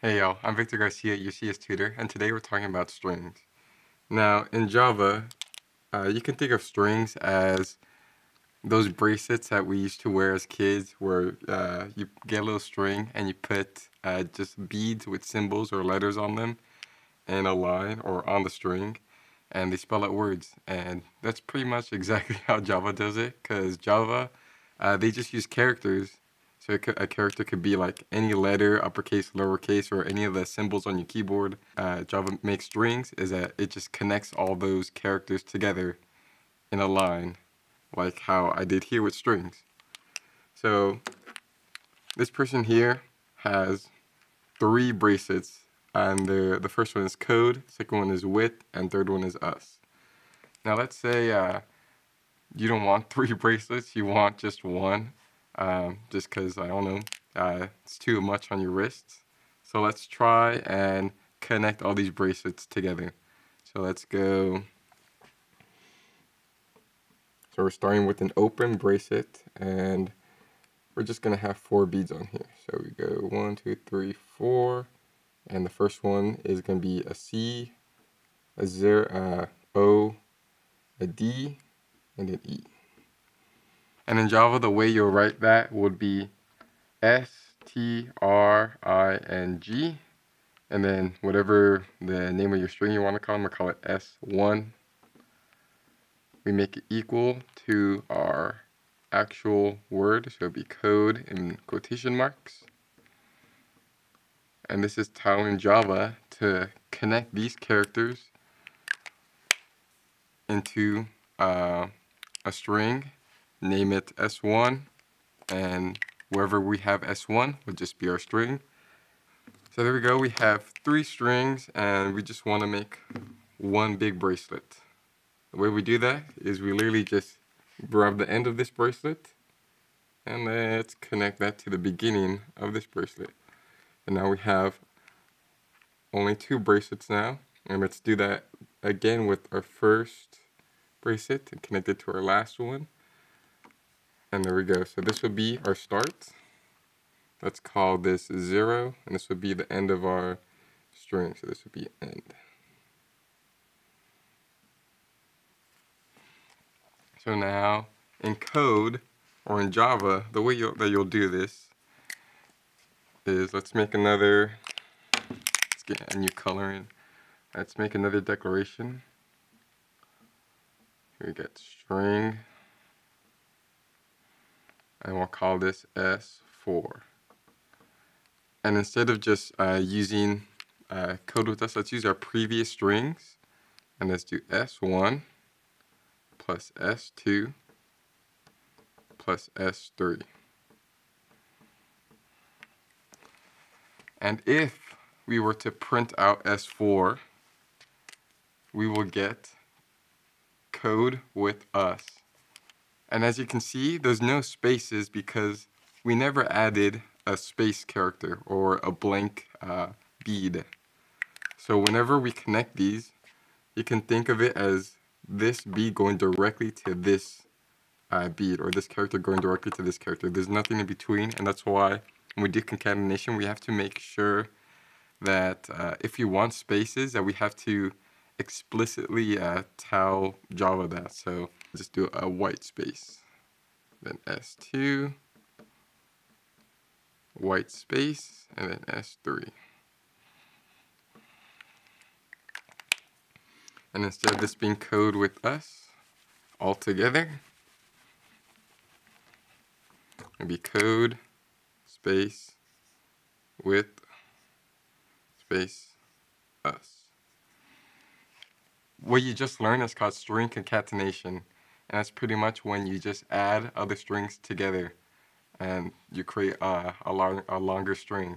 Hey y'all, I'm Victor Garcia, your tutor, and today we're talking about strings. Now, in Java, uh, you can think of strings as those bracelets that we used to wear as kids where uh, you get a little string and you put uh, just beads with symbols or letters on them in a line or on the string and they spell out words and that's pretty much exactly how Java does it because Java uh, they just use characters so a character could be like any letter, uppercase, lowercase, or any of the symbols on your keyboard. Uh, Java makes strings is that it just connects all those characters together in a line, like how I did here with strings. So this person here has three bracelets, and the, the first one is code, second one is with, and third one is us. Now let's say uh, you don't want three bracelets, you want just one um, just because I don't know, uh, it's too much on your wrists. So let's try and connect all these bracelets together. So let's go. So we're starting with an open bracelet and we're just gonna have four beads on here. So we go one, two, three, four, and the first one is gonna be a C, a zero, uh, O, a D, and an E. And in Java, the way you'll write that would be S-T-R-I-N-G, and then whatever the name of your string you want to call them, we call it S1. We make it equal to our actual word, so it'll be code in quotation marks. And this is telling Java to connect these characters into uh, a string name it S1 and wherever we have S1 would just be our string. So there we go, we have three strings and we just want to make one big bracelet. The way we do that is we literally just grab the end of this bracelet and let's connect that to the beginning of this bracelet. And now we have only two bracelets now and let's do that again with our first bracelet and connect it to our last one. And there we go. So this would be our start. Let's call this zero, and this would be the end of our string. So this would be end. So now in code or in Java, the way you'll, that you'll do this is let's make another, let's get a new color in. Let's make another declaration. Here we get string and we'll call this S4. And instead of just uh, using uh, code with us, let's use our previous strings. And let's do S1 plus S2 plus S3. And if we were to print out S4, we will get code with us. And as you can see, there's no spaces because we never added a space character or a blank uh, bead. So whenever we connect these, you can think of it as this bead going directly to this uh, bead or this character going directly to this character. There's nothing in between and that's why when we do concatenation we have to make sure that uh, if you want spaces that we have to explicitly uh, tell Java that. So just do a white space. Then S2, white space, and then S3. And instead of this being code with us all together, it'd be code space with space us what you just learned is called string concatenation. And that's pretty much when you just add other strings together and you create a, a, long, a longer string.